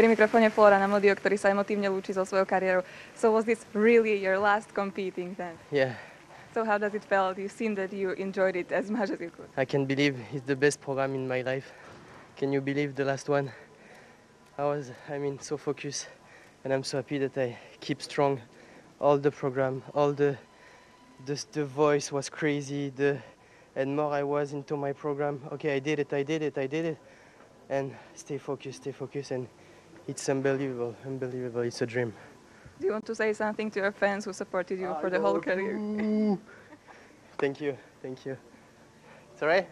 Pri mikrofóne Florent Amodio, ktorý sa emotívne lúči so svojou kariérou. So was this really your last competing then? Yeah, So how does it feel? You seem that you enjoyed it as much as you could. I can believe it's the best program in my life. Can you believe the last one? I was, I mean, so focused, and I'm so happy that I keep strong. All the program, all the, the, the voice was crazy. The, and more I was into my program. Okay, I did it, I did it, I did it, and stay focused, stay focused, and it's unbelievable, unbelievable. It's a dream. Do you want to say something to your fans who supported you for the whole career? Thank you, thank you. It's alright.